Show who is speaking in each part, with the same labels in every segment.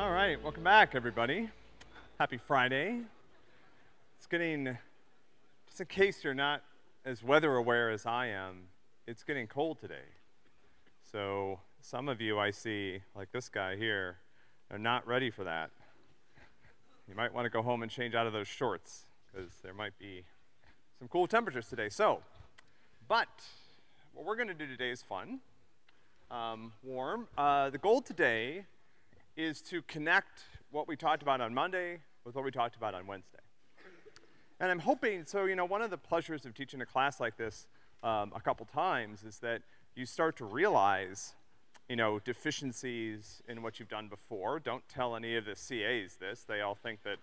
Speaker 1: All right, welcome back, everybody. Happy Friday. It's getting, just in case you're not as weather aware as I am, it's getting cold today. So some of you I see, like this guy here, are not ready for that. You might want to go home and change out of those shorts, because there might be some cool temperatures today. So, but what we're going to do today is fun, um, warm. Uh, the goal today is to connect what we talked about on Monday with what we talked about on Wednesday. And I'm hoping, so, you know, one of the pleasures of teaching a class like this um, a couple times is that you start to realize, you know, deficiencies in what you've done before. Don't tell any of the CAs this. They all think that,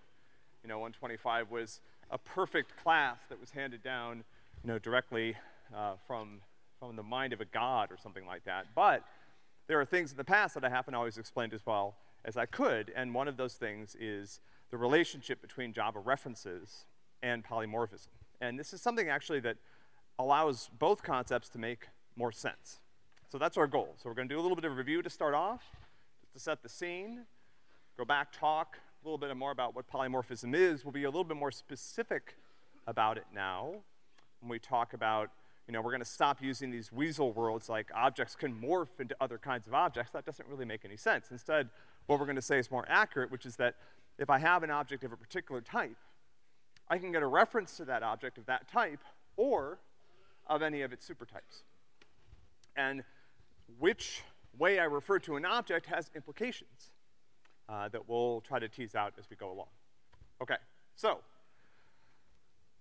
Speaker 1: you know, 125 was a perfect class that was handed down, you know, directly uh, from, from the mind of a god or something like that. But there are things in the past that I haven't always explained as well as I could, and one of those things is the relationship between Java references and polymorphism. And this is something actually that allows both concepts to make more sense. So that's our goal. So we're gonna do a little bit of review to start off, just to set the scene, go back, talk a little bit more about what polymorphism is. We'll be a little bit more specific about it now when we talk about you know, we're gonna stop using these weasel worlds like objects can morph into other kinds of objects. That doesn't really make any sense. Instead, what we're gonna say is more accurate, which is that if I have an object of a particular type, I can get a reference to that object of that type or of any of its supertypes. And which way I refer to an object has implications uh, that we'll try to tease out as we go along. Okay, so,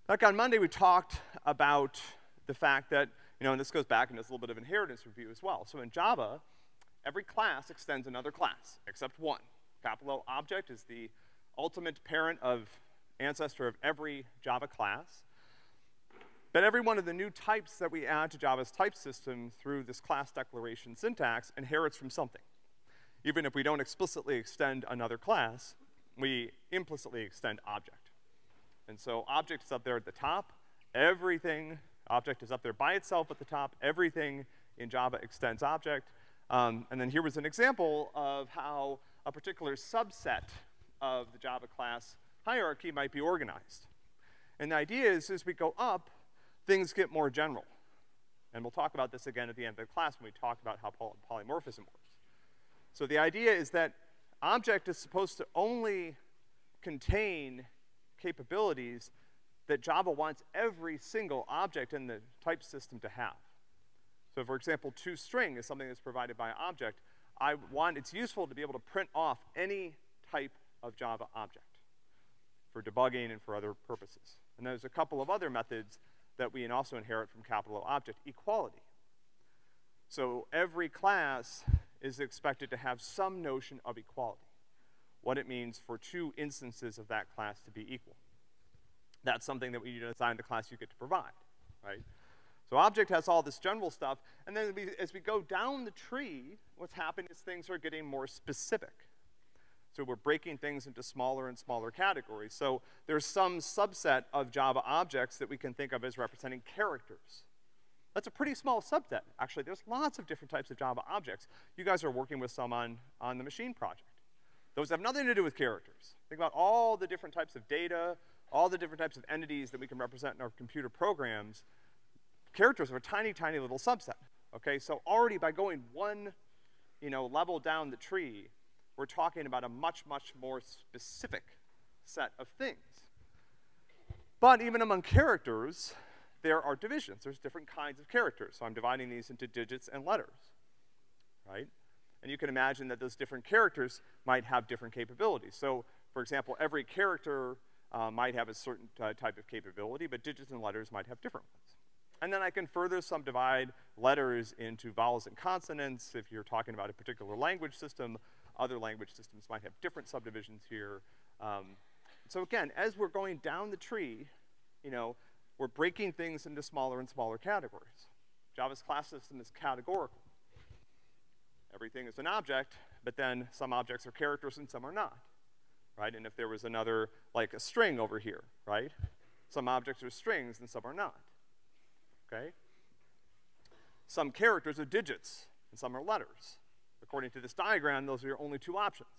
Speaker 1: like on Monday we talked about the fact that, you know, and this goes back and into a little bit of inheritance review as well. So in Java, every class extends another class, except one. Capital object is the ultimate parent of ancestor of every Java class. But every one of the new types that we add to Java's type system through this class declaration syntax inherits from something. Even if we don't explicitly extend another class, we implicitly extend object. And so object is up there at the top. Everything Object is up there by itself at the top. Everything in Java extends object. Um, and then here was an example of how a particular subset of the Java class hierarchy might be organized. And the idea is, as we go up, things get more general. And we'll talk about this again at the end of the class when we talk about how poly polymorphism works. So the idea is that object is supposed to only contain capabilities that Java wants every single object in the type system to have. So for example, toString is something that's provided by object. I want, it's useful to be able to print off any type of Java object for debugging and for other purposes. And there's a couple of other methods that we also inherit from capital O object, equality. So every class is expected to have some notion of equality, what it means for two instances of that class to be equal that's something that we design the class you get to provide, right? So object has all this general stuff, and then we, as we go down the tree, what's happening is things are getting more specific. So we're breaking things into smaller and smaller categories. So there's some subset of Java objects that we can think of as representing characters. That's a pretty small subset. Actually, there's lots of different types of Java objects. You guys are working with some on, on the machine project. Those have nothing to do with characters. Think about all the different types of data, all the different types of entities that we can represent in our computer programs, characters are a tiny, tiny little subset, okay? So already by going one, you know, level down the tree, we're talking about a much, much more specific set of things. But even among characters, there are divisions. There's different kinds of characters. So I'm dividing these into digits and letters, right? And you can imagine that those different characters might have different capabilities. So, for example, every character uh, might have a certain type of capability, but digits and letters might have different ones. And then I can further subdivide letters into vowels and consonants. If you're talking about a particular language system, other language systems might have different subdivisions here. Um, so again, as we're going down the tree, you know, we're breaking things into smaller and smaller categories. Java's class system is categorical. Everything is an object, but then some objects are characters and some are not right? And if there was another, like a string over here, right? Some objects are strings and some are not, okay? Some characters are digits and some are letters. According to this diagram, those are your only two options.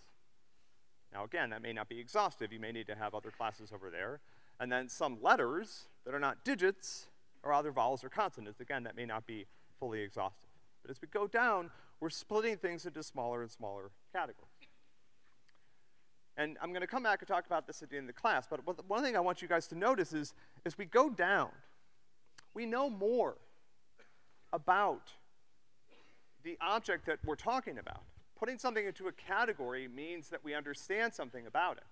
Speaker 1: Now again, that may not be exhaustive. You may need to have other classes over there. And then some letters that are not digits are either vowels or consonants. Again, that may not be fully exhaustive. But as we go down, we're splitting things into smaller and smaller categories. And I'm gonna come back and talk about this at the end of the class, but one thing I want you guys to notice is, as we go down, we know more about the object that we're talking about. Putting something into a category means that we understand something about it,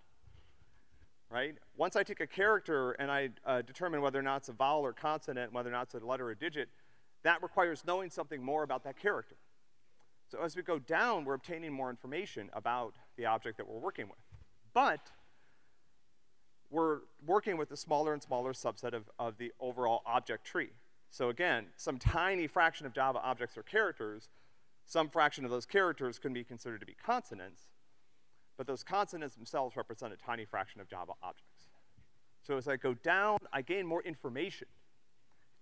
Speaker 1: right? Once I take a character and I uh, determine whether or not it's a vowel or consonant, whether or not it's a letter or a digit, that requires knowing something more about that character. So as we go down, we're obtaining more information about the object that we're working with. But we're working with a smaller and smaller subset of, of the overall object tree. So again, some tiny fraction of Java objects are characters. Some fraction of those characters can be considered to be consonants, but those consonants themselves represent a tiny fraction of Java objects. So as I go down, I gain more information,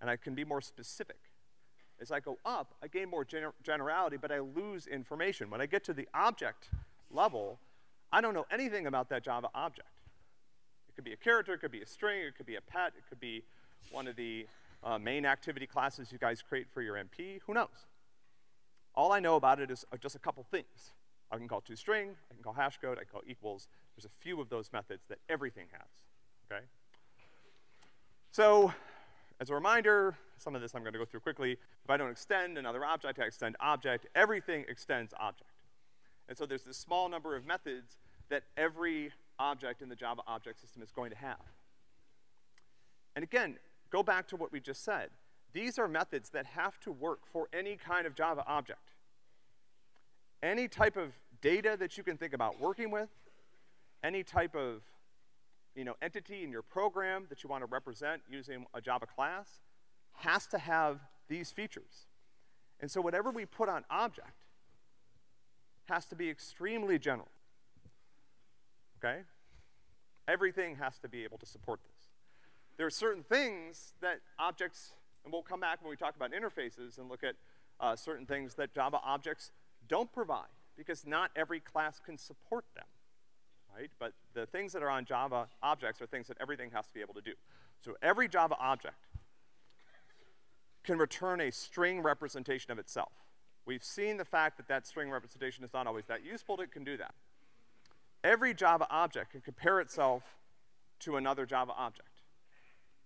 Speaker 1: and I can be more specific. As I go up, I gain more gener generality, but I lose information. When I get to the object level, I don't know anything about that Java object. It could be a character, it could be a string, it could be a pet, it could be one of the uh, main activity classes you guys create for your MP, who knows? All I know about it is uh, just a couple things. I can call toString, I can call hashcode, I can call equals. There's a few of those methods that everything has, okay? So, as a reminder, some of this I'm gonna go through quickly. If I don't extend another object, I extend object. Everything extends object. And so there's this small number of methods that every object in the Java object system is going to have. And again, go back to what we just said. These are methods that have to work for any kind of Java object. Any type of data that you can think about working with, any type of you know, entity in your program that you want to represent using a Java class has to have these features. And so whatever we put on object has to be extremely general. Okay? Everything has to be able to support this. There are certain things that objects, and we'll come back when we talk about interfaces and look at uh, certain things that Java objects don't provide, because not every class can support them, right? But the things that are on Java objects are things that everything has to be able to do. So every Java object can return a string representation of itself. We've seen the fact that that string representation is not always that useful, it can do that. Every Java object can compare itself to another Java object.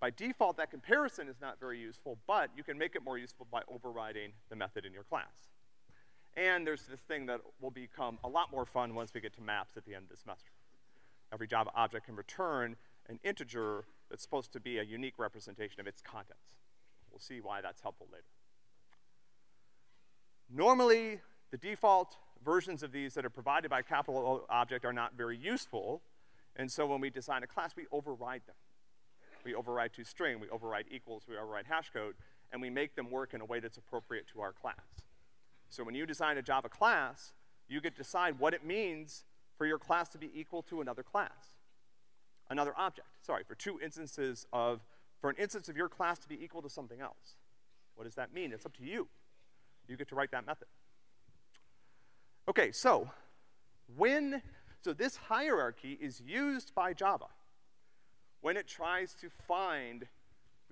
Speaker 1: By default, that comparison is not very useful, but you can make it more useful by overriding the method in your class. And there's this thing that will become a lot more fun once we get to maps at the end of the semester. Every Java object can return an integer that's supposed to be a unique representation of its contents. We'll see why that's helpful later. Normally, the default versions of these that are provided by capital object are not very useful, and so when we design a class, we override them. We override toString, we override equals, we override hashcode, and we make them work in a way that's appropriate to our class. So when you design a Java class, you get to decide what it means for your class to be equal to another class. Another object, sorry, for two instances of, for an instance of your class to be equal to something else. What does that mean? It's up to you. You get to write that method. Okay, so when, so this hierarchy is used by Java when it tries to find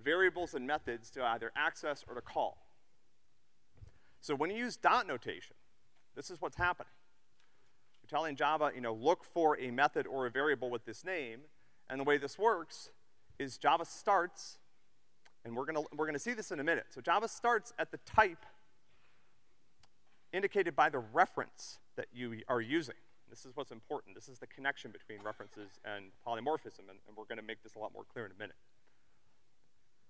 Speaker 1: variables and methods to either access or to call. So when you use dot notation, this is what's happening. You're telling Java, you know, look for a method or a variable with this name, and the way this works is Java starts, and we're gonna, we're gonna see this in a minute. So Java starts at the type indicated by the reference that you are using. This is what's important. This is the connection between references and polymorphism, and, and we're gonna make this a lot more clear in a minute.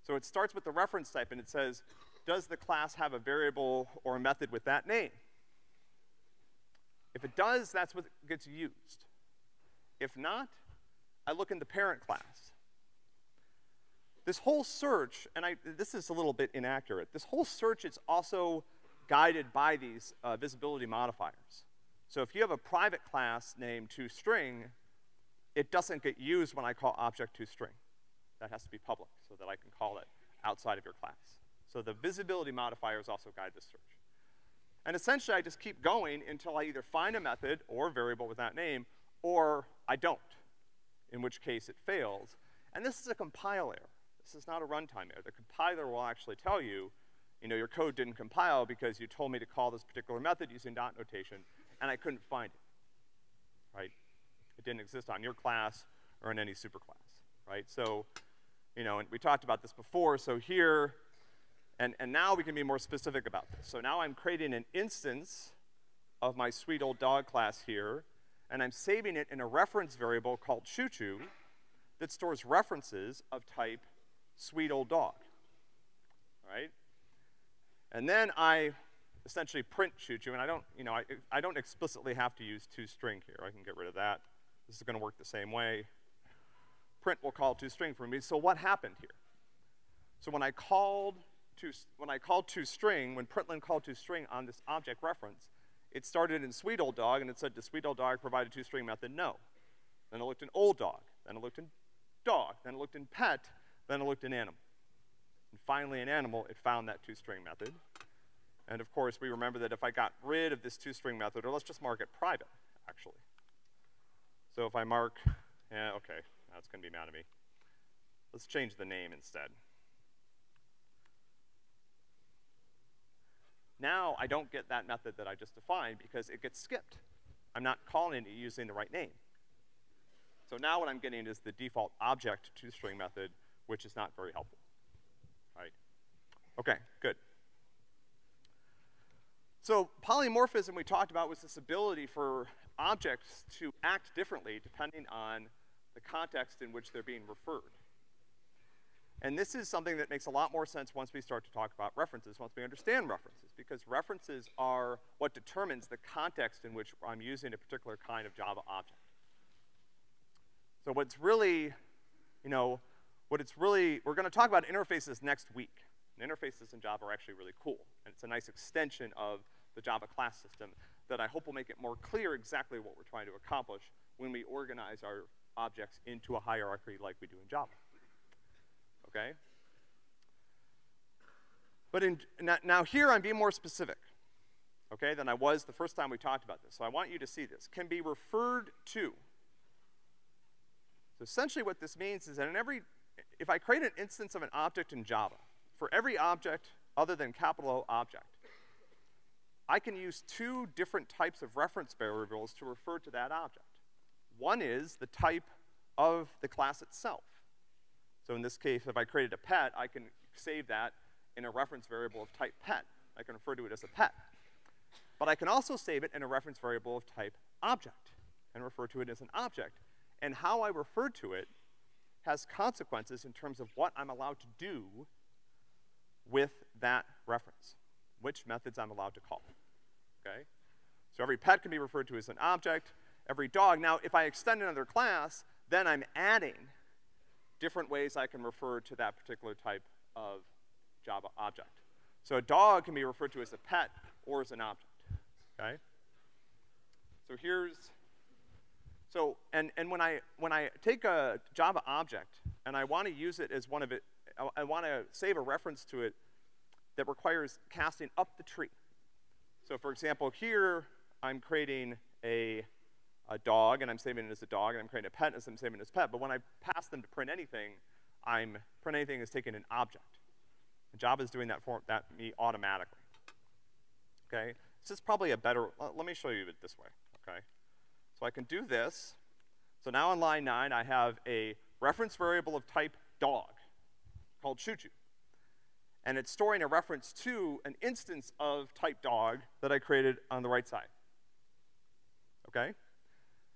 Speaker 1: So it starts with the reference type, and it says, does the class have a variable or a method with that name? If it does, that's what gets used. If not, I look in the parent class. This whole search, and I, this is a little bit inaccurate, this whole search is also guided by these uh, visibility modifiers. So if you have a private class named toString, it doesn't get used when I call object toString. That has to be public so that I can call it outside of your class. So the visibility modifiers also guide this search. And essentially, I just keep going until I either find a method or variable with that name, or I don't, in which case it fails. And this is a compile error. This is not a runtime error. The compiler will actually tell you, you know, your code didn't compile because you told me to call this particular method using dot notation, and I couldn't find it, right? It didn't exist on your class or in any superclass, right? So, you know, and we talked about this before, so here, and, and now we can be more specific about this. So now I'm creating an instance of my sweet old dog class here, and I'm saving it in a reference variable called choo-choo that stores references of type sweet old dog, right? And then I essentially print choo-choo, and I don't, you know, I, I don't explicitly have to use toString here. I can get rid of that. This is gonna work the same way. Print will call toString for me. So what happened here? So when I called to, when I called toString, when println called toString on this object reference, it started in sweet old dog, and it said, does sweet old dog provide a toString method? No. Then it looked in old dog, then it looked in dog, then it looked in pet, then it looked in animal. And finally in animal, it found that toString method. And of course, we remember that if I got rid of this toString method, or let's just mark it private, actually. So if I mark, yeah, okay, that's gonna be mad at me. Let's change the name instead. Now I don't get that method that I just defined because it gets skipped. I'm not calling it using the right name. So now what I'm getting is the default object toString method, which is not very helpful, right? Okay, good. So polymorphism we talked about was this ability for objects to act differently depending on the context in which they're being referred. And this is something that makes a lot more sense once we start to talk about references, once we understand references, because references are what determines the context in which I'm using a particular kind of Java object. So what's really, you know, what it's really, we're gonna talk about interfaces next week. And interfaces in Java are actually really cool, and it's a nice extension of the Java class system that I hope will make it more clear exactly what we're trying to accomplish when we organize our objects into a hierarchy like we do in Java. Okay? But in, now here I'm being more specific, okay, than I was the first time we talked about this. So I want you to see this. Can be referred to. So essentially what this means is that in every, if I create an instance of an object in Java, for every object other than capital O object, I can use two different types of reference variables to refer to that object. One is the type of the class itself. So in this case, if I created a pet, I can save that in a reference variable of type pet. I can refer to it as a pet. But I can also save it in a reference variable of type object and refer to it as an object. And how I refer to it has consequences in terms of what I'm allowed to do with that reference, which methods I'm allowed to call, okay? So every pet can be referred to as an object, every dog. Now, if I extend another class, then I'm adding different ways I can refer to that particular type of Java object. So a dog can be referred to as a pet or as an object, okay? So here's so, and, and when I, when I take a Java object and I want to use it as one of it, I, I want to save a reference to it that requires casting up the tree. So for example, here I'm creating a, a dog and I'm saving it as a dog and I'm creating a pet and I'm saving it as pet. But when I pass them to print anything, I'm, print anything is taking an object. And Java is doing that for that me automatically. Okay? This is probably a better, let me show you it this way, okay? So I can do this. So now on line nine, I have a reference variable of type dog called choo-choo. And it's storing a reference to an instance of type dog that I created on the right side. Okay?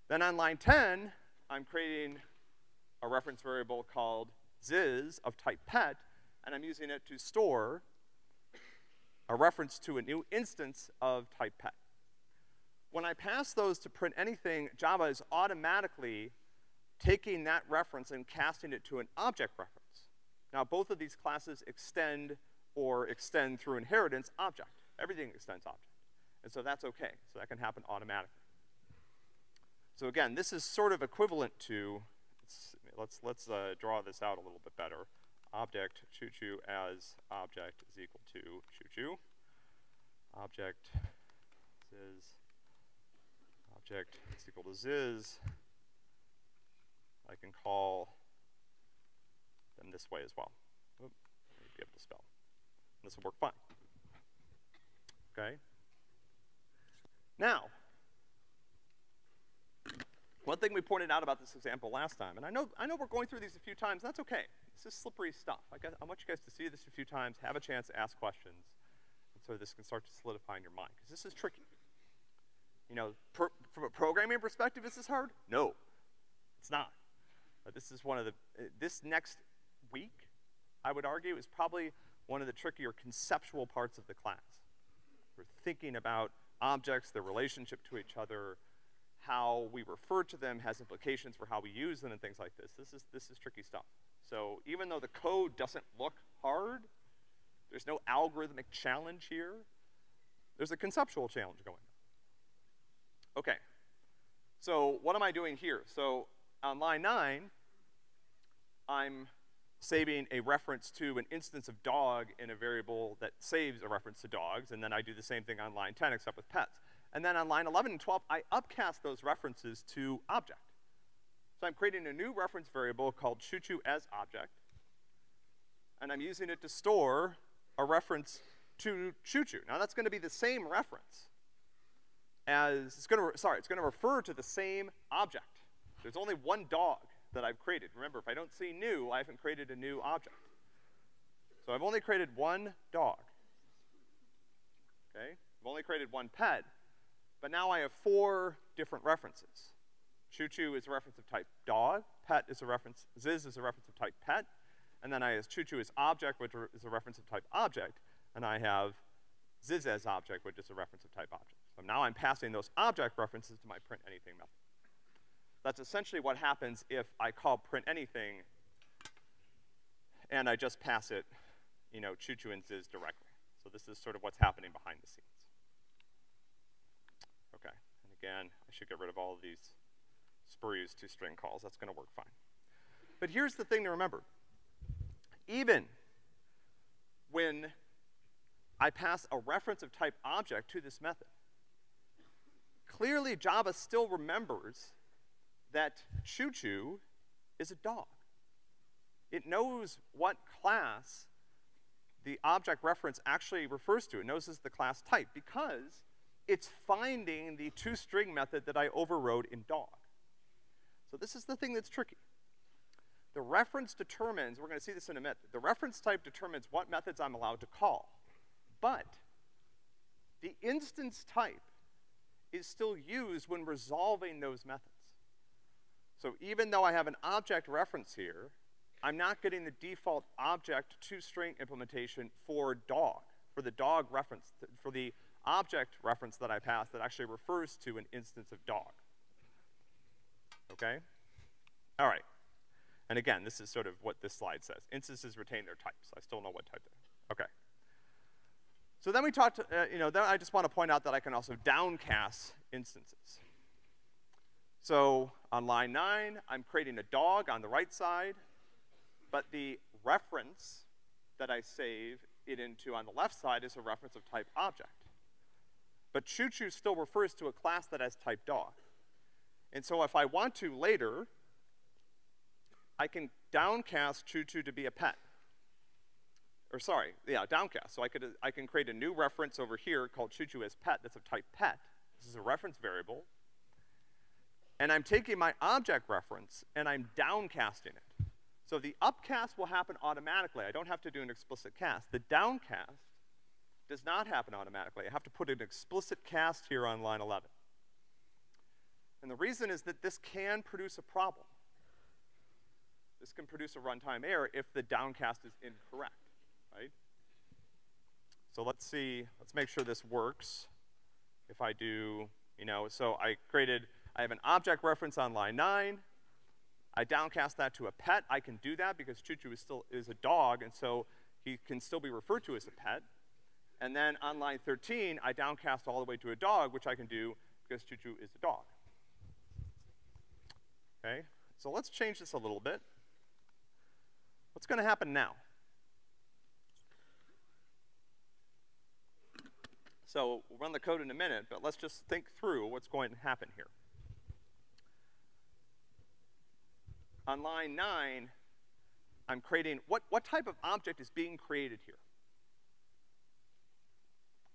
Speaker 1: Then on line 10, I'm creating a reference variable called ziz of type pet, and I'm using it to store a reference to a new instance of type pet. When I pass those to print anything, Java is automatically taking that reference and casting it to an object reference. Now, both of these classes extend or extend through inheritance object. Everything extends object. And so that's okay. So that can happen automatically. So again, this is sort of equivalent to, let's, let's, uh, draw this out a little bit better. Object choo-choo as object is equal to choo-choo. Object is object is equal to ziz, I can call this way as well. Oop, be able to spell. This will work fine. Okay? Now, one thing we pointed out about this example last time, and I know, I know we're going through these a few times, that's okay. This is slippery stuff. I, guess, I want you guys to see this a few times, have a chance to ask questions, and so this can start to solidify in your mind, because this is tricky. You know, per, from a programming perspective, is this hard? No, it's not. But this is one of the, uh, this next week, I would argue, is probably one of the trickier conceptual parts of the class. We're thinking about objects, their relationship to each other, how we refer to them has implications for how we use them and things like this. This is, this is tricky stuff. So even though the code doesn't look hard, there's no algorithmic challenge here, there's a conceptual challenge going on. Okay, so what am I doing here? So on line nine, I'm saving a reference to an instance of dog in a variable that saves a reference to dogs, and then I do the same thing on line 10 except with pets. And then on line 11 and 12, I upcast those references to object. So I'm creating a new reference variable called choo-choo as object, and I'm using it to store a reference to choo-choo. Now that's gonna be the same reference as, it's gonna, sorry, it's gonna refer to the same object. There's only one dog that I've created. Remember, if I don't see new, I haven't created a new object. So I've only created one dog. Okay? I've only created one pet, but now I have four different references. Choo-choo is a reference of type dog, pet is a reference, ziz is a reference of type pet, and then I have choo-choo as object, which is a reference of type object, and I have ziz as object, which is a reference of type object. So now I'm passing those object references to my print anything method. That's essentially what happens if I call print anything and I just pass it, you know, choo-choo and ziz directly. So this is sort of what's happening behind the scenes. Okay, and again, I should get rid of all of these spurious toString calls. That's gonna work fine. But here's the thing to remember. Even when I pass a reference of type object to this method, clearly Java still remembers that choo-choo is a dog. It knows what class the object reference actually refers to. It knows as the class type because it's finding the toString method that I overrode in dog. So this is the thing that's tricky. The reference determines, we're gonna see this in a minute, the reference type determines what methods I'm allowed to call. But the instance type is still used when resolving those methods. So even though I have an object reference here, I'm not getting the default object toString implementation for dog, for the dog reference, for the object reference that I pass that actually refers to an instance of dog. Okay? All right. And again, this is sort of what this slide says. Instances retain their types. I still know what type they're. Okay. So then we talked, uh, you know, then I just want to point out that I can also downcast instances. So on line nine, I'm creating a dog on the right side, but the reference that I save it into on the left side is a reference of type object. But choo-choo still refers to a class that has type dog. And so if I want to later, I can downcast choo-choo to be a pet. Or sorry, yeah, downcast. So I could I can create a new reference over here called choo-choo as pet that's of type pet. This is a reference variable. And I'm taking my object reference and I'm downcasting it. So the upcast will happen automatically. I don't have to do an explicit cast. The downcast does not happen automatically. I have to put an explicit cast here on line 11. And the reason is that this can produce a problem. This can produce a runtime error if the downcast is incorrect, right? So let's see, let's make sure this works. If I do, you know, so I created I have an object reference on line nine. I downcast that to a pet. I can do that because Choo-Choo is still is a dog, and so he can still be referred to as a pet. And then on line 13, I downcast all the way to a dog, which I can do because Choo-Choo is a dog. Okay, so let's change this a little bit. What's gonna happen now? So we'll run the code in a minute, but let's just think through what's going to happen here. On line nine, I'm creating, what, what type of object is being created here?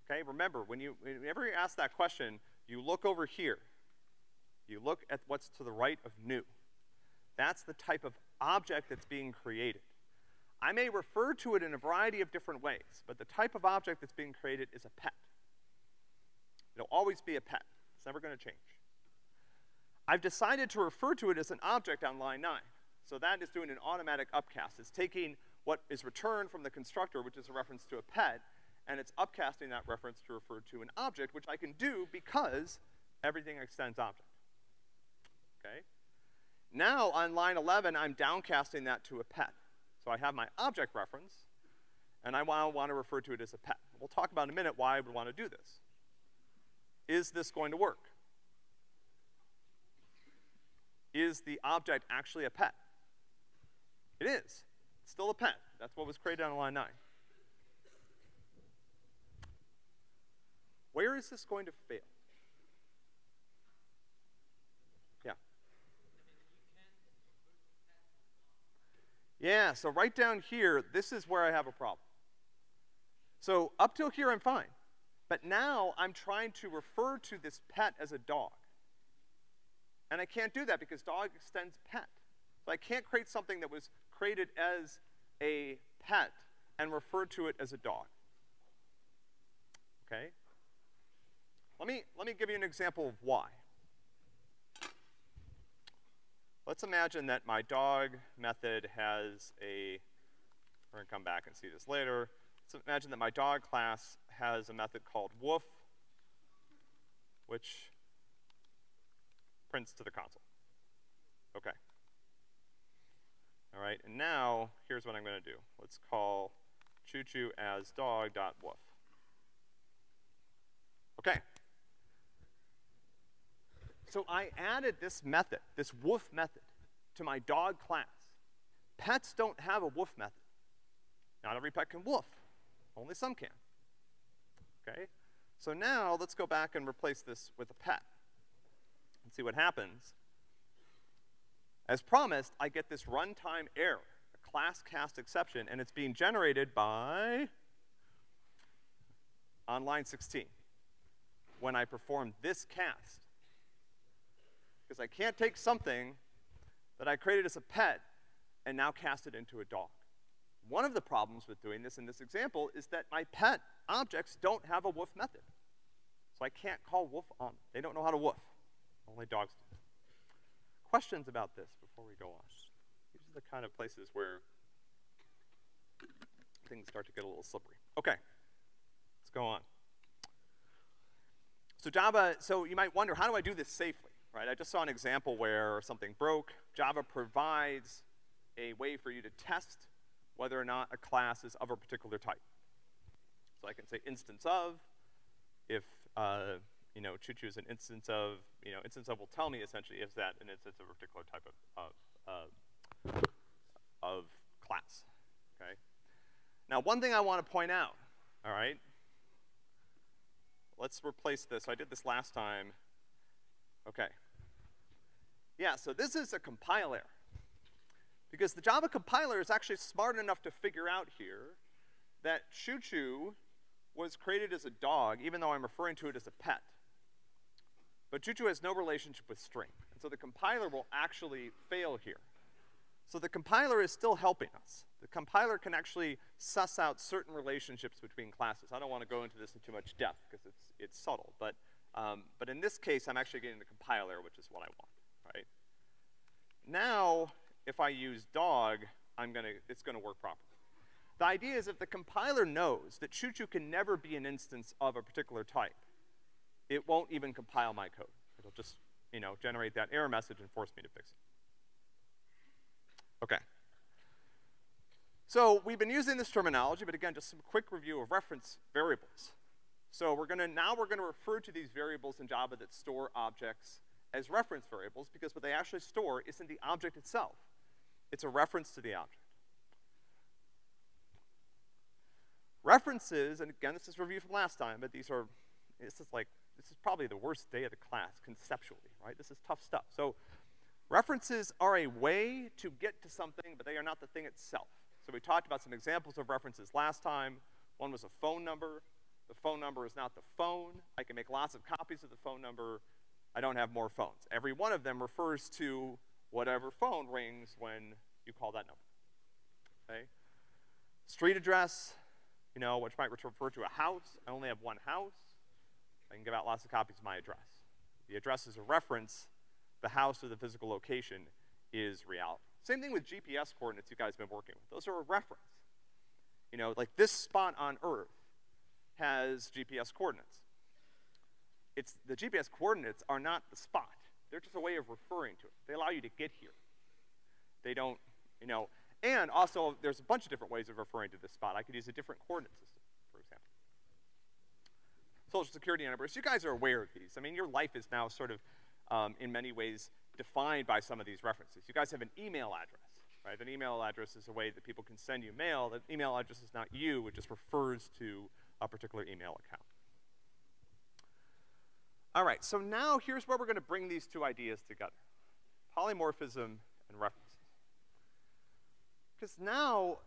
Speaker 1: Okay, remember, when you, whenever you ask that question, you look over here. You look at what's to the right of new. That's the type of object that's being created. I may refer to it in a variety of different ways, but the type of object that's being created is a pet. It'll always be a pet. It's never gonna change. I've decided to refer to it as an object on line nine. So that is doing an automatic upcast. It's taking what is returned from the constructor, which is a reference to a pet, and it's upcasting that reference to refer to an object, which I can do because everything extends object. Okay? Now on line 11, I'm downcasting that to a pet. So I have my object reference, and I want to refer to it as a pet. We'll talk about in a minute why I would want to do this. Is this going to work? Is the object actually a pet? It is. It's still a pet. That's what was created on line 9. Where is this going to fail? Yeah. Yeah, so right down here, this is where I have a problem. So up till here, I'm fine. But now I'm trying to refer to this pet as a dog. And I can't do that because dog extends pet. So I can't create something that was created as a pet and refer to it as a dog. Okay? Let me, let me give you an example of why. Let's imagine that my dog method has a, we're gonna come back and see this later. So imagine that my dog class has a method called woof, which prints to the console. Okay. All right, and now here's what I'm gonna do. Let's call choo-choo as dog.woof. Okay. So I added this method, this woof method, to my dog class. Pets don't have a woof method. Not every pet can woof. Only some can. Okay? So now let's go back and replace this with a pet see what happens. As promised, I get this runtime error, a class cast exception, and it's being generated by on line 16 when I perform this cast because I can't take something that I created as a pet and now cast it into a dog. One of the problems with doing this in this example is that my pet objects don't have a woof method. So I can't call woof on them. They don't know how to woof. Only dogs do. Questions about this before we go on? These are the kind of places where things start to get a little slippery. Okay, let's go on. So Java, so you might wonder, how do I do this safely? right? I just saw an example where something broke. Java provides a way for you to test whether or not a class is of a particular type. So I can say instance of, if, uh, you know, choo-choo is an instance of, you know, instance of will tell me essentially if that an instance of a particular type of, of, uh, of class, okay? Now, one thing I want to point out, all right? Let's replace this. So I did this last time. Okay. Yeah, so this is a compiler. Because the Java compiler is actually smart enough to figure out here that choo-choo was created as a dog, even though I'm referring to it as a pet. But choo-choo has no relationship with string. And so the compiler will actually fail here. So the compiler is still helping us. The compiler can actually suss out certain relationships between classes. I don't want to go into this in too much depth because it's, it's subtle, but, um, but in this case, I'm actually getting the compiler, which is what I want right? Now, if I use dog, I'm gonna, it's gonna work properly. The idea is if the compiler knows that choo-choo can never be an instance of a particular type, it won't even compile my code. It'll just, you know, generate that error message and force me to fix it. Okay. So we've been using this terminology, but again, just some quick review of reference variables. So we're gonna, now we're gonna refer to these variables in Java that store objects as reference variables because what they actually store isn't the object itself. It's a reference to the object. References, and again, this is review from last time, but these are, this is like, this is probably the worst day of the class conceptually, right? This is tough stuff. So References are a way to get to something, but they are not the thing itself. So we talked about some examples of references last time. One was a phone number. The phone number is not the phone. I can make lots of copies of the phone number. I don't have more phones. Every one of them refers to whatever phone rings when you call that number, okay? Street address, you know, which might refer to a house. I only have one house. I can give out lots of copies of my address. The address is a reference. The house or the physical location is reality. Same thing with GPS coordinates you guys have been working with. Those are a reference. You know, like this spot on Earth has GPS coordinates. It's, the GPS coordinates are not the spot. They're just a way of referring to it. They allow you to get here. They don't, you know, and also there's a bunch of different ways of referring to this spot. I could use a different coordinate system, for example. Social security numbers, you guys are aware of these. I mean, your life is now sort of, um, in many ways, defined by some of these references. You guys have an email address, right? An email address is a way that people can send you mail. That email address is not you, it just refers to a particular email account. All right, so now here's where we're gonna bring these two ideas together. Polymorphism and references. Because now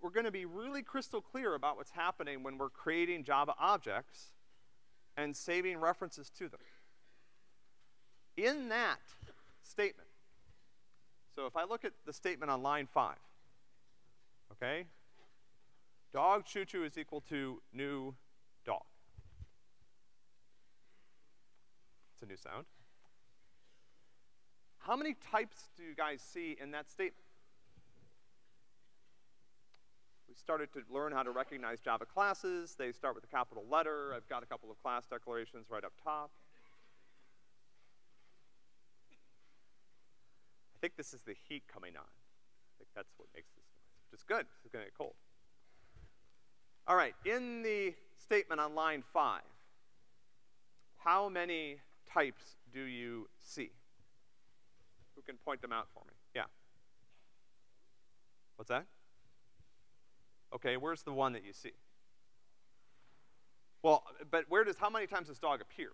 Speaker 1: we're gonna be really crystal clear about what's happening when we're creating Java objects and saving references to them. In that statement, so if I look at the statement on line five, okay? Dog choo choo is equal to new dog. It's a new sound. How many types do you guys see in that statement? We started to learn how to recognize Java classes. They start with a capital letter. I've got a couple of class declarations right up top. I think this is the heat coming on. I think that's what makes this noise, which is good. It's gonna get cold. All right, in the statement on line five, how many types do you see? Who can point them out for me? Yeah. What's that? Okay, where's the one that you see? Well, but where does, how many times does dog appear?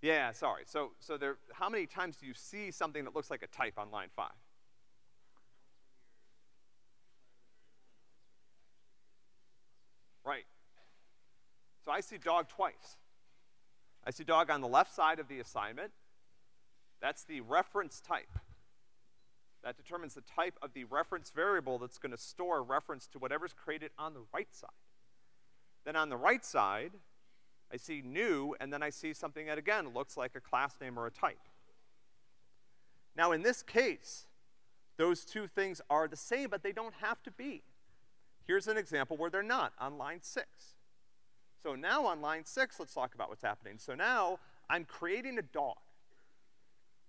Speaker 1: Yeah, sorry. So, so there, how many times do you see something that looks like a type on line five? Right. So I see dog twice. I see dog on the left side of the assignment. That's the reference type. That determines the type of the reference variable that's gonna store a reference to whatever's created on the right side. Then on the right side, I see new, and then I see something that again looks like a class name or a type. Now in this case, those two things are the same, but they don't have to be. Here's an example where they're not on line six. So now on line six, let's talk about what's happening. So now I'm creating a dog.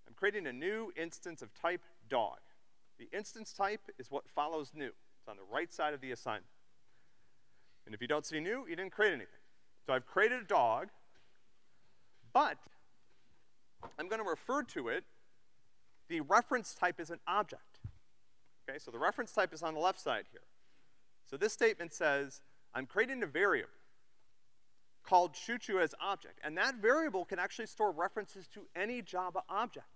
Speaker 1: I'm creating a new instance of type dog. The instance type is what follows new. It's on the right side of the assignment. And if you don't see new, you didn't create anything. So I've created a dog, but I'm gonna refer to it, the reference type is an object. Okay, so the reference type is on the left side here. So this statement says, I'm creating a variable called choo-choo as object, and that variable can actually store references to any Java object,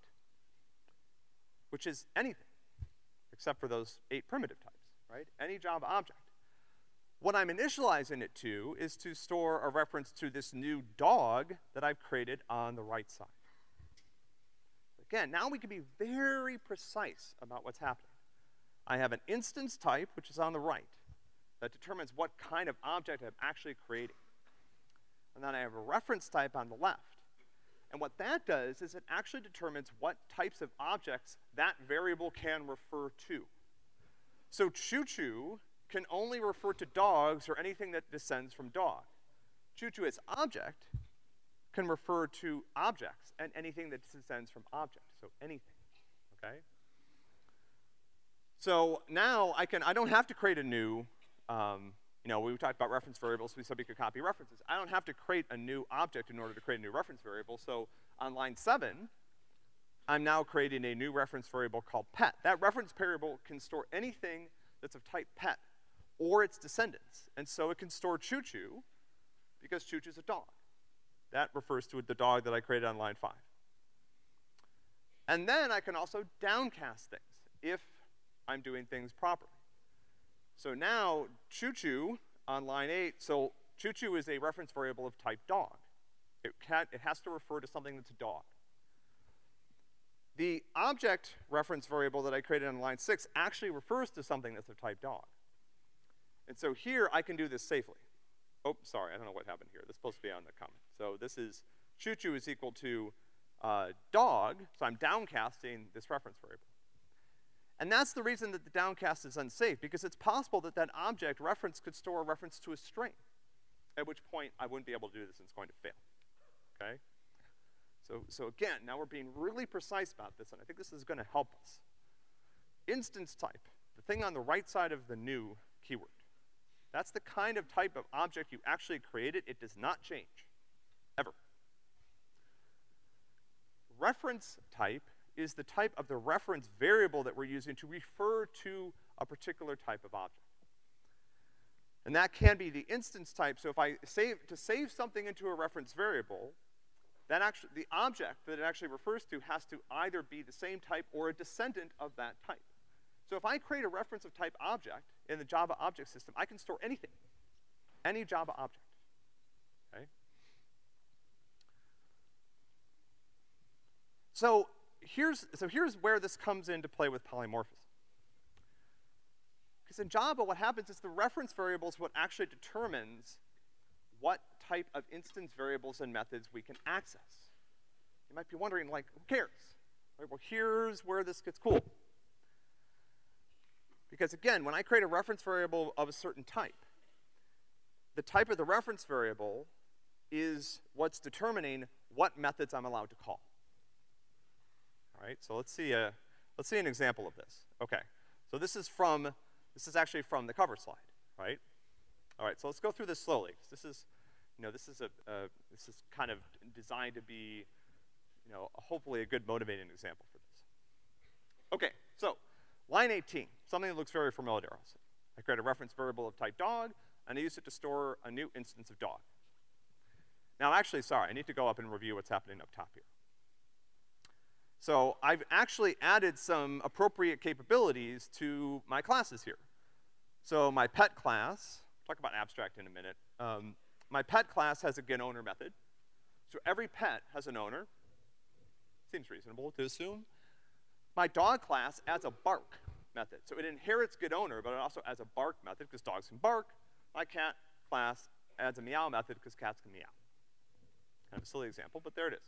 Speaker 1: which is anything, except for those eight primitive types, right? Any Java object. What I'm initializing it to is to store a reference to this new dog that I've created on the right side. Again, now we can be very precise about what's happening. I have an instance type, which is on the right that determines what kind of object I'm actually creating. And then I have a reference type on the left. And what that does is it actually determines what types of objects that variable can refer to. So choo-choo can only refer to dogs or anything that descends from dog. Choo-choo as object can refer to objects and anything that descends from object, so anything, okay? So now I can, I don't have to create a new um, you know, we talked about reference variables, so somebody could copy references. I don't have to create a new object in order to create a new reference variable, so on line seven, I'm now creating a new reference variable called pet. That reference variable can store anything that's of type pet or its descendants. And so it can store choo-choo because choo-choo's a dog. That refers to the dog that I created on line five. And then I can also downcast things if I'm doing things properly. So now, choo-choo on line eight, so choo-choo is a reference variable of type dog. It, can, it has to refer to something that's a dog. The object reference variable that I created on line six actually refers to something that's of type dog. And so here I can do this safely. Oh, sorry, I don't know what happened here. This is supposed to be on the comment. So this is choo-choo is equal to uh, dog, so I'm downcasting this reference variable. And that's the reason that the downcast is unsafe, because it's possible that that object reference could store a reference to a string, at which point I wouldn't be able to do this and it's going to fail, okay? So, so again, now we're being really precise about this, and I think this is gonna help us. Instance type, the thing on the right side of the new keyword. That's the kind of type of object you actually created. It does not change, ever. Reference type is the type of the reference variable that we're using to refer to a particular type of object. And that can be the instance type. So if I save, to save something into a reference variable, that actually, the object that it actually refers to has to either be the same type or a descendant of that type. So if I create a reference of type object in the Java object system, I can store anything, any Java object, okay? So here's, so here's where this comes into play with polymorphism. Because in Java, what happens is the reference variable is what actually determines what type of instance variables and methods we can access. You might be wondering, like, who cares? Right, well, here's where this gets cool. Because again, when I create a reference variable of a certain type, the type of the reference variable is what's determining what methods I'm allowed to call. Right, so let's see a, let's see an example of this. Okay, so this is from, this is actually from the cover slide, right? All right, so let's go through this slowly. This is, you know, this is a, uh, this is kind of designed to be, you know, hopefully a good motivating example for this. Okay, so line 18, something that looks very familiar. To us. I create a reference variable of type dog, and I use it to store a new instance of dog. Now, actually, sorry, I need to go up and review what's happening up top here. So I've actually added some appropriate capabilities to my classes here. So my pet class, talk about abstract in a minute. Um, my pet class has a get owner method. So every pet has an owner. Seems reasonable to assume. My dog class adds a bark method. So it inherits get owner, but it also adds a bark method because dogs can bark. My cat class adds a meow method because cats can meow. Kind of a silly example, but there it is.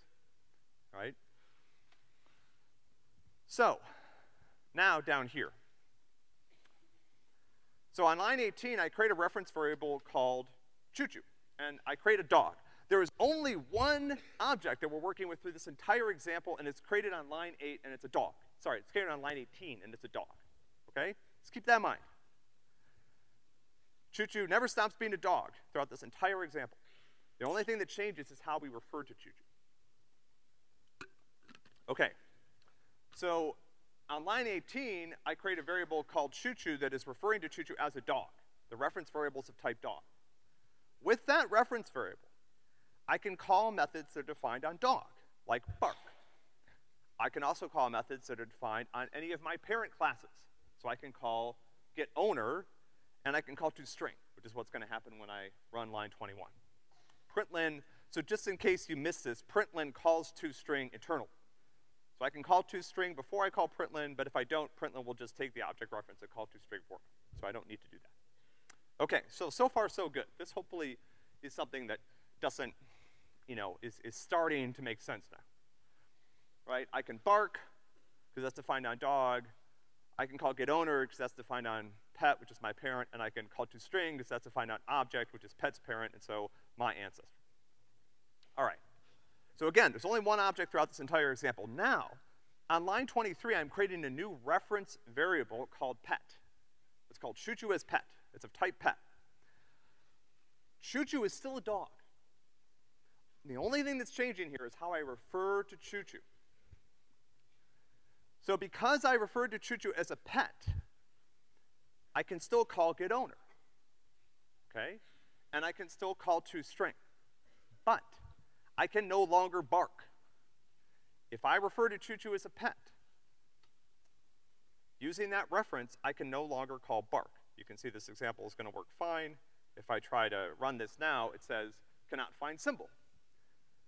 Speaker 1: Right? So, now down here. So on line 18, I create a reference variable called choo-choo, and I create a dog. There is only one object that we're working with through this entire example, and it's created on line 8, and it's a dog. Sorry, it's created on line 18, and it's a dog. Okay? Let's keep that in mind. Choo-choo never stops being a dog throughout this entire example. The only thing that changes is how we refer to choo-choo. Okay, so on line 18, I create a variable called choo-choo that is referring to choo-choo as a dog. The reference variables of type dog. With that reference variable, I can call methods that are defined on dog, like bark. I can also call methods that are defined on any of my parent classes. So I can call get owner, and I can call toString, which is what's gonna happen when I run line 21. Println, so just in case you missed this, println calls toString internal. So I can call toString before I call println, but if I don't, println will just take the object reference and call toString for me. So I don't need to do that. Okay, so, so far so good. This hopefully is something that doesn't, you know, is, is starting to make sense now. Right, I can bark, because that's defined on dog. I can call getOwner, because that's defined on pet, which is my parent, and I can call toString, because that's defined on object, which is pet's parent, and so my ancestor. All right. So again, there's only one object throughout this entire example. Now, on line 23, I'm creating a new reference variable called pet. It's called choo-choo as pet. It's of type pet. Choo-choo is still a dog. The only thing that's changing here is how I refer to choo-choo. So because I referred to choo-choo as a pet, I can still call getOwner, okay? And I can still call toString. But I can no longer bark. if I refer to Choo Choo as a pet, using that reference, I can no longer call bark. You can see this example is gonna work fine. If I try to run this now, it says cannot find symbol,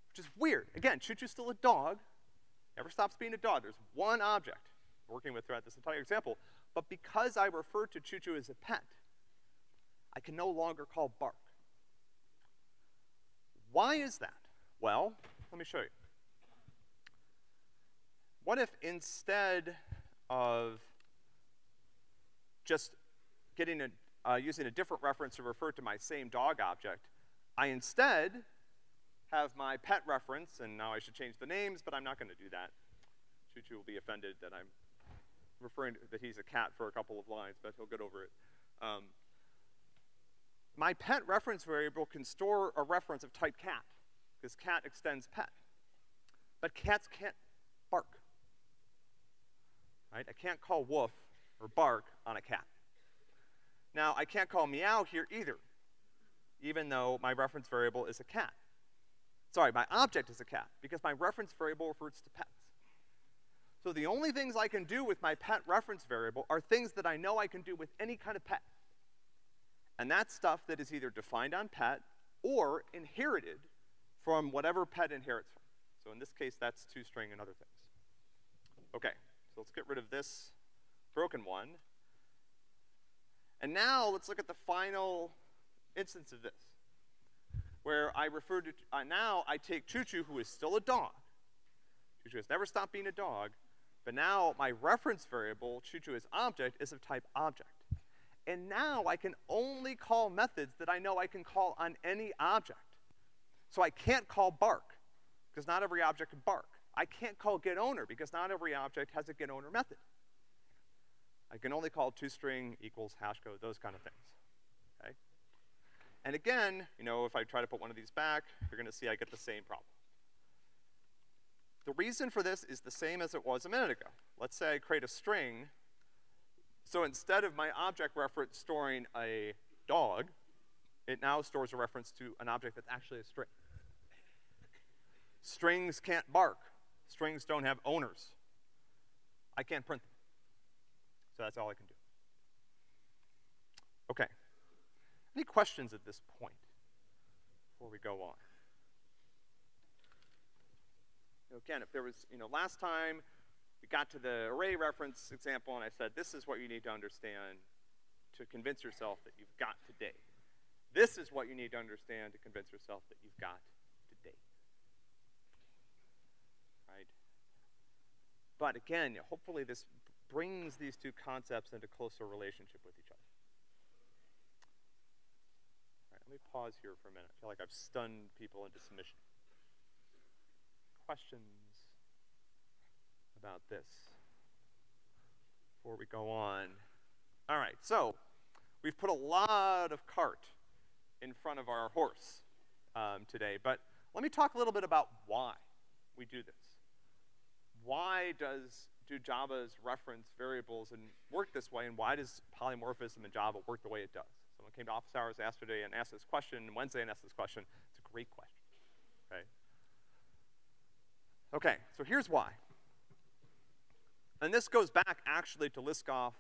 Speaker 1: which is weird. Again, Choo Choo's still a dog, never stops being a dog. There's one object working with throughout this entire example, but because I refer to Choo Choo as a pet, I can no longer call bark. Why is that? Well, let me show you. What if instead of just getting a, uh, using a different reference to refer to my same dog object, I instead have my pet reference, and now I should change the names, but I'm not gonna do that. Choo Choo will be offended that I'm referring to, that he's a cat for a couple of lines, but he'll get over it. Um, my pet reference variable can store a reference of type cat, because cat extends pet. But cats can't bark. Right? I can't call woof or bark on a cat. Now, I can't call meow here either, even though my reference variable is a cat. Sorry, my object is a cat, because my reference variable refers to pets. So the only things I can do with my pet reference variable are things that I know I can do with any kind of pet. And that's stuff that is either defined on pet or inherited from whatever pet inherits from. So in this case, that's toString and other things. Okay, so let's get rid of this broken one. And now let's look at the final instance of this, where I refer to, uh, now I take Choo Choo, who is still a dog. Choo Choo has never stopped being a dog, but now my reference variable, Choo Choo as object, is of type object. And now I can only call methods that I know I can call on any object. So I can't call bark, because not every object can bark. I can't call getOwner, because not every object has a getOwner method. I can only call toString equals hashcode, those kind of things, okay? And again, you know, if I try to put one of these back, you're gonna see I get the same problem. The reason for this is the same as it was a minute ago. Let's say I create a string. So instead of my object reference storing a dog, it now stores a reference to an object that's actually a string. Strings can't bark. Strings don't have owners. I can't print them. So that's all I can do. Okay. Any questions at this point before we go on? Again, if there was, you know, last time we got to the array reference example and I said, this is what you need to understand to convince yourself that you've got today. This is what you need to understand to convince yourself that you've got today. Right? But again, hopefully this brings these two concepts into closer relationship with each other. All right, let me pause here for a minute. I feel like I've stunned people into submission questions about this before we go on? All right, so we've put a lot of cart in front of our horse um, today, but let me talk a little bit about why we do this. Why does do Java's reference variables and work this way, and why does polymorphism in Java work the way it does? Someone came to office hours yesterday and asked this question, and Wednesday and asked this question. It's a great question, okay? Okay, so here's why. And this goes back actually to Liskov,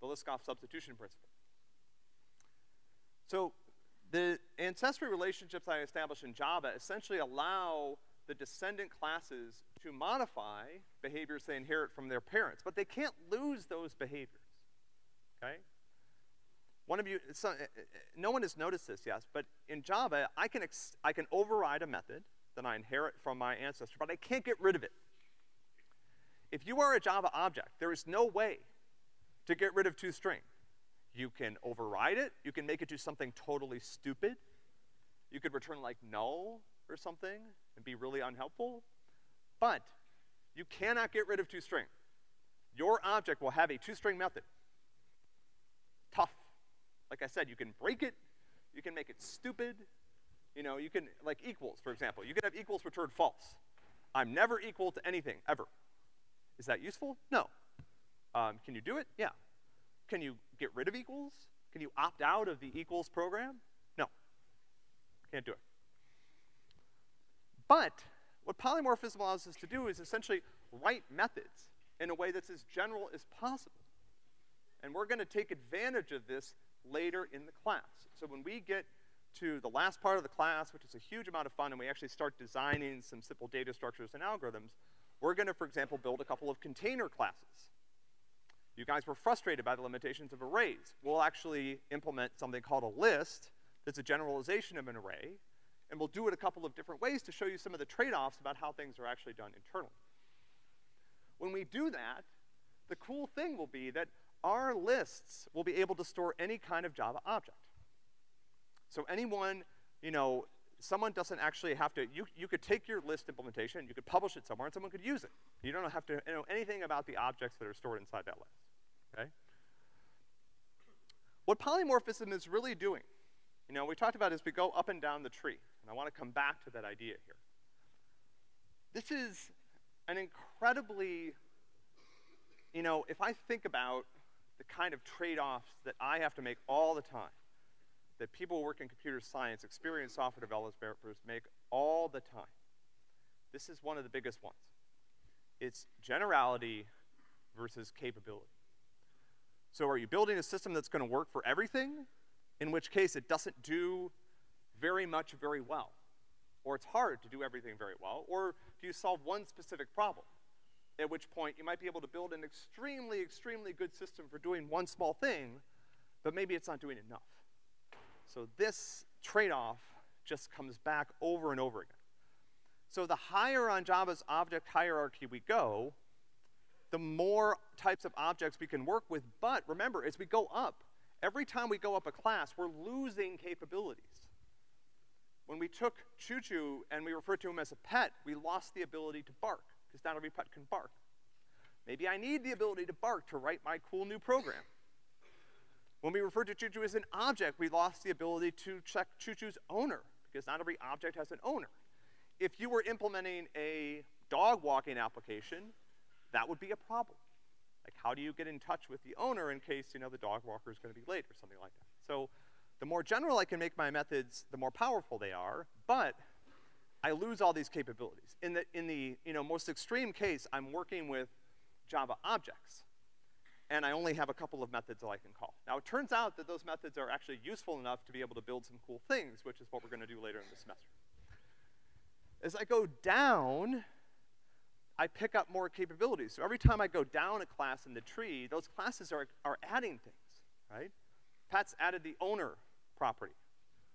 Speaker 1: the Liskov substitution principle. So the ancestry relationships I established in Java essentially allow the descendant classes to modify behaviors they inherit from their parents, but they can't lose those behaviors, okay? One of you, so, uh, uh, no one has noticed this, yes, but in Java, I can, I can override a method, that I inherit from my ancestor, but I can't get rid of it. If you are a Java object, there is no way to get rid of toString. You can override it, you can make it do something totally stupid. You could return like null or something and be really unhelpful. But you cannot get rid of toString. Your object will have a toString method. Tough. Like I said, you can break it, you can make it stupid, you know, you can, like equals, for example. You can have equals return false. I'm never equal to anything, ever. Is that useful? No. Um, can you do it? Yeah. Can you get rid of equals? Can you opt out of the equals program? No. Can't do it. But what polymorphism allows us to do is essentially write methods in a way that's as general as possible. And we're gonna take advantage of this later in the class. So when we get to the last part of the class, which is a huge amount of fun, and we actually start designing some simple data structures and algorithms, we're gonna, for example, build a couple of container classes. You guys were frustrated by the limitations of arrays. We'll actually implement something called a list that's a generalization of an array, and we'll do it a couple of different ways to show you some of the trade-offs about how things are actually done internally. When we do that, the cool thing will be that our lists will be able to store any kind of Java object. So anyone, you know, someone doesn't actually have to, you, you could take your list implementation, you could publish it somewhere, and someone could use it. You don't have to know anything about the objects that are stored inside that list, okay? What polymorphism is really doing, you know, we talked about as we go up and down the tree, and I want to come back to that idea here. This is an incredibly, you know, if I think about the kind of trade-offs that I have to make all the time, that people who work in computer science, experienced software developers make all the time. This is one of the biggest ones. It's generality versus capability. So are you building a system that's gonna work for everything? In which case it doesn't do very much very well. Or it's hard to do everything very well. Or do you solve one specific problem? At which point you might be able to build an extremely, extremely good system for doing one small thing, but maybe it's not doing enough. So this trade-off just comes back over and over again. So the higher on Java's object hierarchy we go, the more types of objects we can work with. But remember, as we go up, every time we go up a class, we're losing capabilities. When we took Choo Choo and we referred to him as a pet, we lost the ability to bark, because not every pet can bark. Maybe I need the ability to bark to write my cool new program. When we refer to choo-choo as an object, we lost the ability to check choo-choo's owner, because not every object has an owner. If you were implementing a dog walking application, that would be a problem. Like, how do you get in touch with the owner in case, you know, the dog walker is gonna be late or something like that? So, the more general I can make my methods, the more powerful they are, but I lose all these capabilities. In the, in the, you know, most extreme case, I'm working with Java objects and I only have a couple of methods that I can call. Now, it turns out that those methods are actually useful enough to be able to build some cool things, which is what we're gonna do later in the semester. As I go down, I pick up more capabilities. So every time I go down a class in the tree, those classes are, are adding things, right? Pat's added the owner property,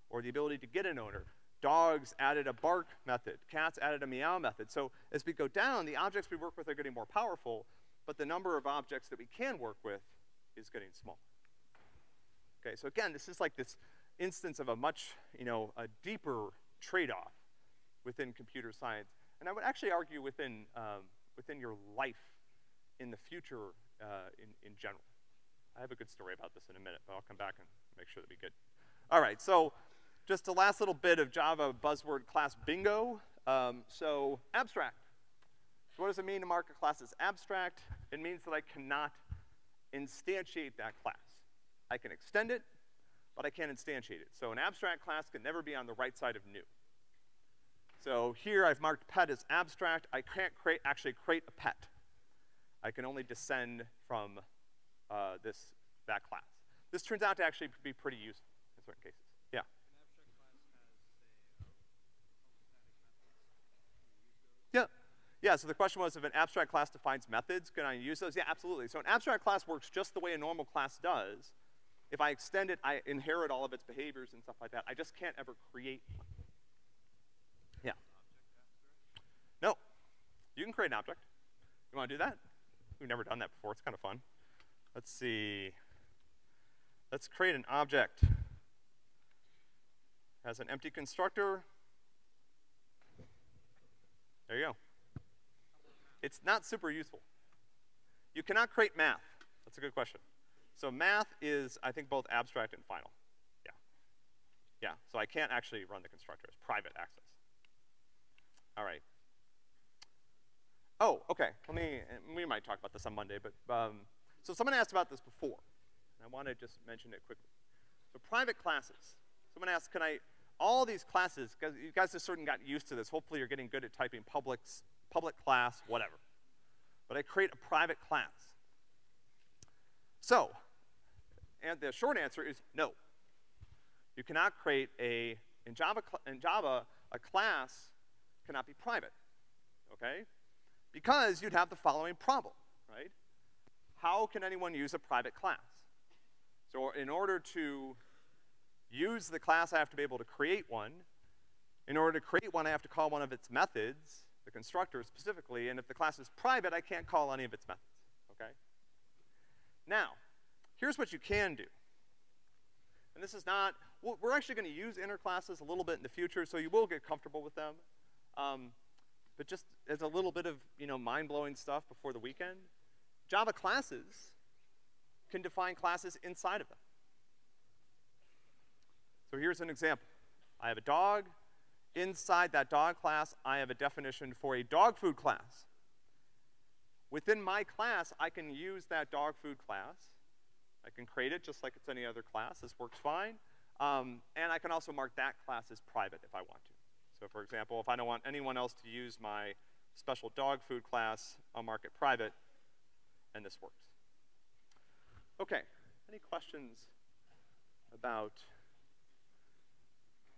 Speaker 1: or the ability to get an owner. Dogs added a bark method. Cats added a meow method. So as we go down, the objects we work with are getting more powerful, but the number of objects that we can work with is getting smaller. Okay, so again, this is like this instance of a much, you know, a deeper trade-off within computer science. And I would actually argue within, um, within your life in the future uh, in, in general. I have a good story about this in a minute, but I'll come back and make sure that we get. All right, so just a last little bit of Java buzzword class bingo. Um, so abstract. So what does it mean to mark a class as abstract? It means that I cannot instantiate that class. I can extend it, but I can't instantiate it. So an abstract class can never be on the right side of new. So here I've marked pet as abstract. I can't create, actually create a pet. I can only descend from uh, this, that class. This turns out to actually be pretty useful certain cases. Yeah? Yeah. Yeah, so the question was if an abstract class defines methods, can I use those? Yeah, absolutely. So an abstract class works just the way a normal class does. If I extend it, I inherit all of its behaviors and stuff like that. I just can't ever create one. Yeah. No. You can create an object. You wanna do that? We've never done that before, it's kind of fun. Let's see. Let's create an object. Has an empty constructor. There you go. It's not super useful. You cannot create math. That's a good question. So math is, I think, both abstract and final. Yeah. Yeah, so I can't actually run the constructor. It's private access. All right. Oh, okay. Let me, we might talk about this on Monday, but, um, so someone asked about this before, and I want to just mention it quickly. So private classes. Someone asked, can I all these classes, you guys have certainly gotten used to this. Hopefully you're getting good at typing public, public class, whatever. But I create a private class. So, and the short answer is no. You cannot create a, in Java, in Java, a class cannot be private, okay? Because you'd have the following problem, right? How can anyone use a private class? So in order to use the class, I have to be able to create one. In order to create one, I have to call one of its methods, the constructor specifically, and if the class is private, I can't call any of its methods, okay? Now, here's what you can do. And this is not, we're actually gonna use inner classes a little bit in the future, so you will get comfortable with them. Um, but just as a little bit of, you know, mind-blowing stuff before the weekend, Java classes can define classes inside of them. So here's an example. I have a dog. Inside that dog class, I have a definition for a dog food class. Within my class, I can use that dog food class. I can create it just like it's any other class. This works fine. Um, and I can also mark that class as private if I want to. So for example, if I don't want anyone else to use my special dog food class, I'll mark it private, and this works. Okay, any questions about,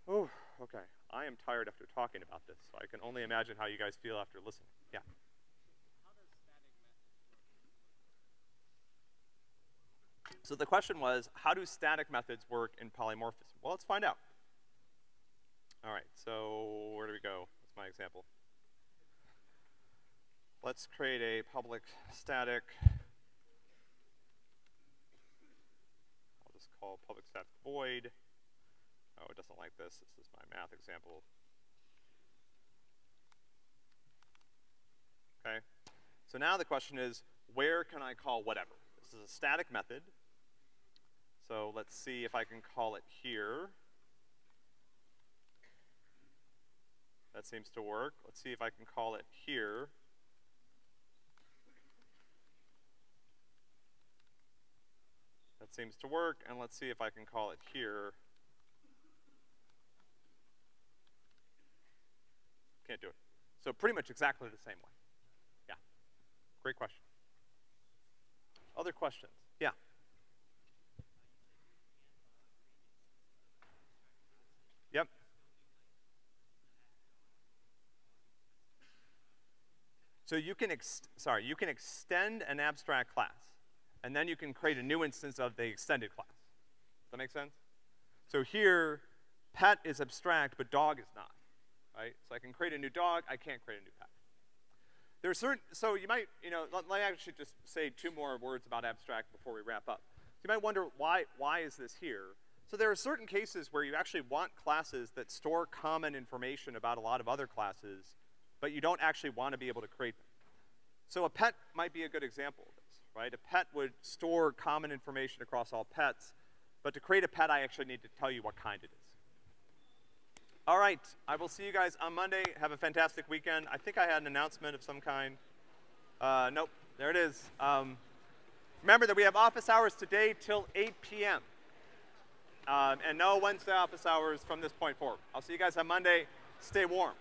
Speaker 1: oh, okay. I am tired after talking about this, so I can only imagine how you guys feel after listening. Yeah. So the question was, how do static methods work in polymorphism? Well, let's find out. All right, so where do we go? That's my example? Let's create a public static I'll just call public static void. Oh, it doesn't like this. This is my math example. Okay? So now the question is, where can I call whatever? This is a static method. So let's see if I can call it here. That seems to work. Let's see if I can call it here. That seems to work, and let's see if I can call it here. Can't do it. So pretty much exactly the same way. Yeah. Great question. Other questions? Yeah. Yep. So you can, sorry, you can extend an abstract class and then you can create a new instance of the extended class. Does that make sense? So here, pet is abstract, but dog is not, right? So I can create a new dog, I can't create a new pet. There are certain, so you might, you know, let, let me actually just say two more words about abstract before we wrap up. So you might wonder, why, why is this here? So there are certain cases where you actually want classes that store common information about a lot of other classes, but you don't actually want to be able to create them. So a pet might be a good example of this, right? A pet would store common information across all pets, but to create a pet, I actually need to tell you what kind it is. All right, I will see you guys on Monday. Have a fantastic weekend. I think I had an announcement of some kind. Uh, nope, there it is. Um, remember that we have office hours today till 8 p.m. Um, and no Wednesday office hours from this point forward. I'll see you guys on Monday. Stay warm.